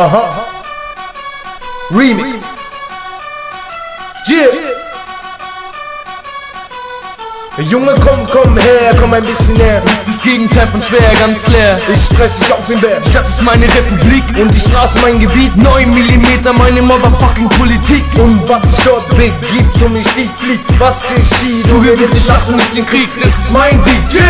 Aha. Remix. Yeah. Junge, komm, komm her, komm ein bisschen näher. Das Gegenteil von schwer, ganz leer. Ich stress dich auf den Berg. Die Stadt ist meine Republik Und die Straße mein Gebiet. 9 mm meine motherfucking Politik. Und was sich dort begibt, um mich sie fliegt. Was geschieht? Du gewinnst die Schlacht und nicht den Krieg, das ist mein Sieg. Yeah!